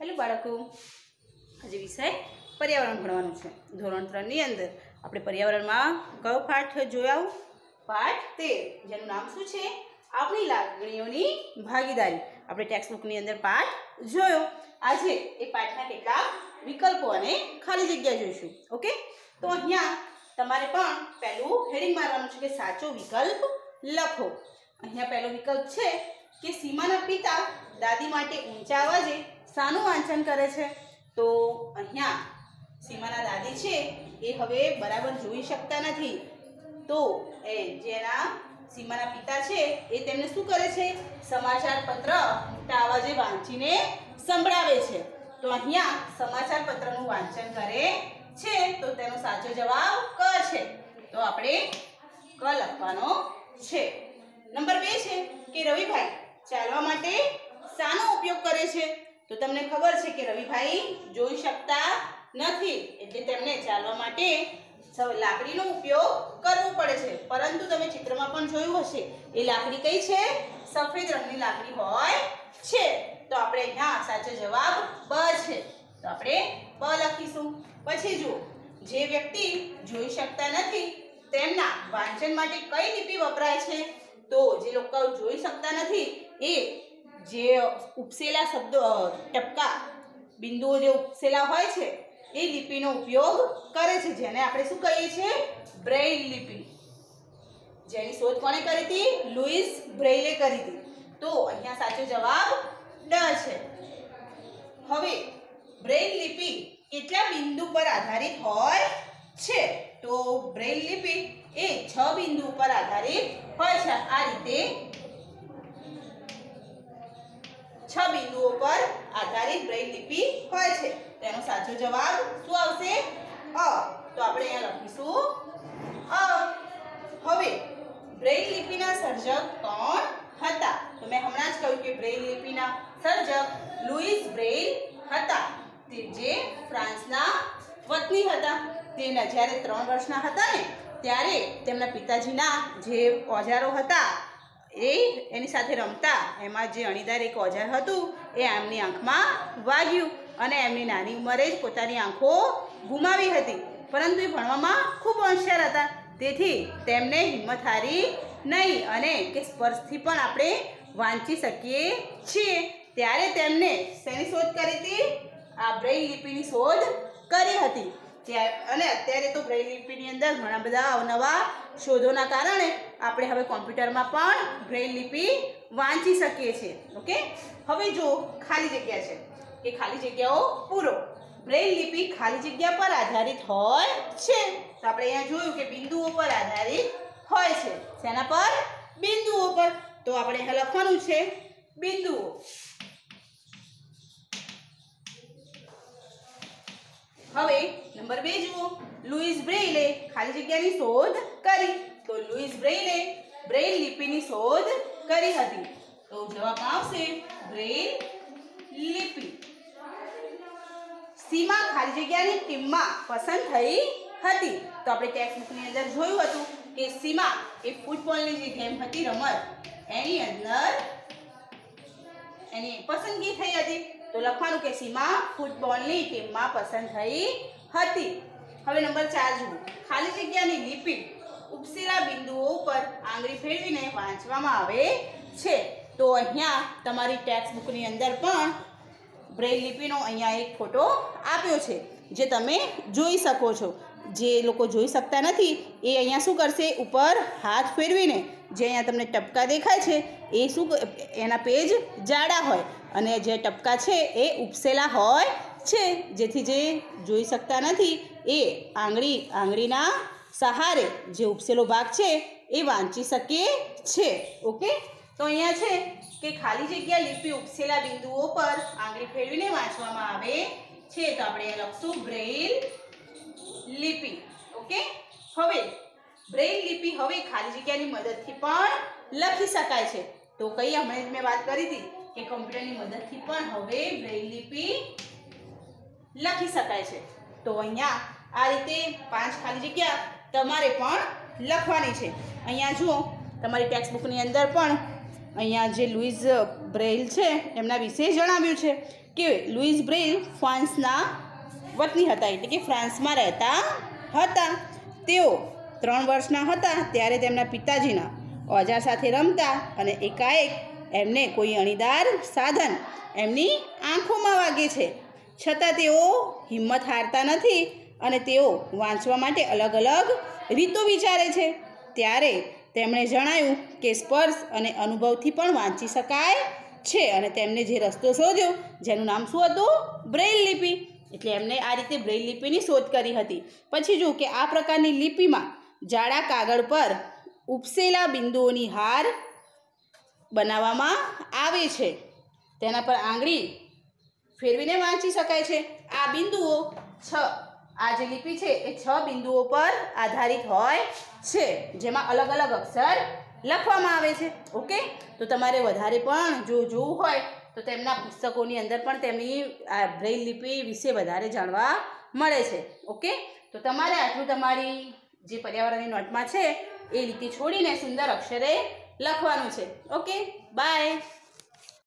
Hello બાળકો. આજે વિષય પર્યાવરણ ભણવાનું છે. ધોરણ ત્રણની અંદર આપણે પર્યાવરણમાં કયો પાઠ જોયા? પાઠ તેર, જેનું નામ શું છે? આપણી લાગણીઓની ભાગીદારી. આપણે ટેક્સ્ટ બુકની અંદર પાઠ જોયો. આજે એ પાઠના કેટલાક વિકલ્પો અને ખાલી જગ્યા જોઈશું, ઓકે? તો અહીંયા તમારે પણ પહેલું હેડિંગ મારવાનું છે કે સાચો વિકલ્પ લખો. અહીંયા પહેલો વિકલ્પ છે કે સીમાના પિતા દાદી માટે ઊંચા અવાજે શાનું વાંચન કરે છે? તો અહીંયા સીમાના દાદી છે, એ હવે બરાબર જોઈ શકતા નથી. તો એ જેના સીમાના પિતા છે, એ તેમને શું કરે છે? સમાચાર પત્ર મોટા અવાજે વાંચીને સંભળાવે છે. તો અહીંયા સમાચાર પત્રનું વાંચન કરે છે, તો તેનો સાચો જવાબ ક છે. તો આપણે ક લખવાનો છે. નંબર બે છે કે રવિભાઈ ચાલવા માટે શાનો ઉપયોગ કરે છે? તો તમને ખબર છે કે રવિભાઈ જોઈ શકતા નથી. એટલે તેમને ચાલવા માટે લાકડીનો ઉપયોગ કરવો પડે છે. પરંતુ તમે ચિત્રમાં પણ જોયું હશે, એ લાકડી કઈ છે? સફેદ રંગની લાકડી હોય છે. તો આપણે અહીંયા સાચો જવાબ બ છે. તો આપણે બ લખીશું. પછી જુઓ, જે વ્યક્તિ જોઈ શકતા નથી, તેમના વાંચન માટે કઈ લિપિ વપરાય છે? તો જે લોકો જોઈ શકતા નથી, એ જે ઉપસેલા શબ્દો ટપકા, બિંદુઓ જે ઉપસેલા હોય છે, એ લિપિનો ઉપયોગ કરે છે. જેને આપણે શું કહીએ છીએ? બ્રેઇલ લિપિ. જેની શોધ કોણે કરી હતી? લુઈસ બ્રેઇલે કરી હતી. તો અહીંયા સાચો જવાબ ડ છે. હવે, બ્રેઇલ લિપિ કેટલા બિંદુ પર આધારિત હોય છે? તો બ્રેઇલ લિપિ એ છ બિંદુ પર આધારિત હોય છે. આ રીતે છ બિંદુઓ પર આધારિત બ્રેઇલ લિપિ હોય છે. તેનો સાચો જવાબ શું આવશે? અ. તો આપણે અહીંયા લખીશું. અ. હવે, બ્રેઇલ લિપિના સર્જક કોણ હતા? તો મેં હમણાં જ કહ્યું કે બ્રેઇલ લિપિના સર્જક લુઈસ બ્રેઇલ હતા. તે જે ફ્રાન્સના વતની હતા. તેના જ્યારે ત્રણ વર્ષના હતા ને, ત્યારે તેમના પિતાજીના જે ઓજારો હતા એ એની સાથે રમતા. એમાં જે અણીદાર એક ઓજાર હતું, એ એમની આંખમાં વાગ્યું અને એમની નાની ઉંમરે જ પોતાની આંખો ગુમાવી હતી. પરંતુ એ ભણવામાં ખૂબ હોશિયાર હતા. તેથી તેમને હિંમત હારી નહીં અને કે સ્પર્શથી પણ આપણે વાંચી શકીએ છીએ. ત્યારે તેમને શેની શોધ કરી હતી? આ બ્રેઇલ લિપિની શોધ કરી હતી. અને અત્યારે તો બ્રેઇલ લિપિની અંદર ઘણા બધા અવનવા શોધોના કારણે આપણે હવે કોમ્પ્યુટરમાં પણ બ્રેઇલ લિપિ વાંચી શકીએ છીએ. ઓકે? હવે જો ખાલી જગ્યા છે. એ ખાલી જગ્યાઓ પૂરો. બ્રેઇલ લિપિ ખાલી જગ્યા પર આધારિત હોય છે. તો આપણે અહીંયા જોયું કે બિંદુઓ પર આધારિત હોય છે. શેના પર? બિંદુઓ પર. તો આપણે અહીંયા લખવાનું છે બિંદુઓ. હવે નંબર બે જુઓ. લુઈસ બ્રેઇલે ખાલી જગ્યાની શોધ કરી. તો લુઈસ બ્રેઇલે બ્રેઇલ લિપિની શોધ કરી હતી. તો જવાબ આવશે બ્રેઇલ લિપિ. સીમા ખાલી જગ્યાની ટીમમાં પસંદ થઈ હતી. તો આપણે ટેક્સ બુકની અંદર જોયું હતું કે સીમા એ ફૂટબોલની જે ગેમ હતી રમત, એની અંદર એની પસંદગી થઈ હતી. તો લખવાનું કે સીમા ફૂટબોલની ટીમમાં પસંદ થઈ હતી. હવે નંબર ચાર જુઓ. ખાલી જગ્યાની લિપિ ઉપસીરા બિંદુઓ ઉપર આંગળી ફેરવીને વાંચવામાં આવે છે. તો અહીંયા તમારી ટેક્સ્ટ બુકની અંદર પણ બ્રેલ લિપિનો અહીંયા એક ફોટો આપ્યો છે. જે તમે જોઈ શકો છો. જે લોકો જોઈ શકતા નથી, એ અહીંયા શું કરશે? ઉપર હાથ ફેરવીને જે અહીંયા તમને ટપકા દેખાય છે, એ શું એના પેજ જાડા હોય અને જે ટપકા છે, એ ઉપસેલા હોય છે. જેથી જે જોઈ શકતા નથી, એ આંગળી, આંગળીના સહારે જે ઉપસેલો ભાગ છે, એ વાંચી શકે છે. ઓકે? તો અહીંયા છે કે ખાલી જગ્યા લિપિ ઉપસેલા બિંદુઓ પર આંગળી ફેરવીને વાંચવામાં આવે છે તો આપણે અહીંયા લખશું બ્રેઇલ લિપિ, ઓકે? હવે બ્રેઇલ લિપિ હવે ખાલી જગ્યાની મદદથી પણ લખી શકાય છે. તો કઈ હમણાં જ મેં વાત કરી હતી કે કમ્પ્યુટરની મદદથી પણ હવે બ્રેઇલ લિપિ લખી શકાય છે. તો અહીંયા આ રીતે પાંચ ખાલી જગ્યા તમારે પણ લખવાની છે. અહીંયા જુઓ, તમારી ટેક્સ્ટબુકની અંદર પણ અહીંયા જે લુઈઝ બ્રેઇલ છે, એમના વિશે જણાવ્યું છે. કે લુઈસ બ્રેલ ફ્રાન્સના વતની હતા, એટલે કે ફ્રાન્સમાં રહેતા હતા. તેઓ ત્રણ વર્ષના હતા, ત્યારે તેમના પિતાજીના ઓજાર સાથે રમતા અને એકાએક એમને કોઈ અણીદાર સાધન એમની આંખોમાં વાગે છે. છતાં તેઓ હિંમત હારતા નથી અને તેઓ વાંચવા માટે અલગ અલગ રીતો વિચારે છે. ત્યારે તેમણે જણાવ્યું કે સ્પર્શ અને અનુભવથી પણ વાંચી શકાય છે અને તેમને જે રસ્તો શોધ્યો, જેનું નામ શું હતું? બ્રેઇલ લિપિ. એટલે એમને આ રીતે બ્રેઇલ લિપિની શોધ કરી હતી. પછી જુઓ કે આ પ્રકારની લિપિમાં જાડા કાગળ પર ઉપસેલા બિંદુઓની હાર બનાવવામાં આવે છે. તેના પર આંગળી ફેરવીને વાંચી શકાય છે. આ બિંદુઓ છ, આ જે લિપિ છે એ છ બિંદુઓ પર આધારિત હોય છે, જેમાં અલગ અલગ અક્ષર લખવામાં આવે છે, ઓકે? તો તમારે વધારે પણ જો જોવું હોય, તો તેમના પુસ્તકોની અંદર પણ તેમની બ્રેઇલ લિપિ વિશે વધારે જાણવા મળે છે, ઓકે? તો તમારે આટલું તમારી જે પર્યાવરણની નોટમાં છે, એ રીતે છોડીને સુંદર અક્ષરે લખવાનું છે, ઓકે? બાય!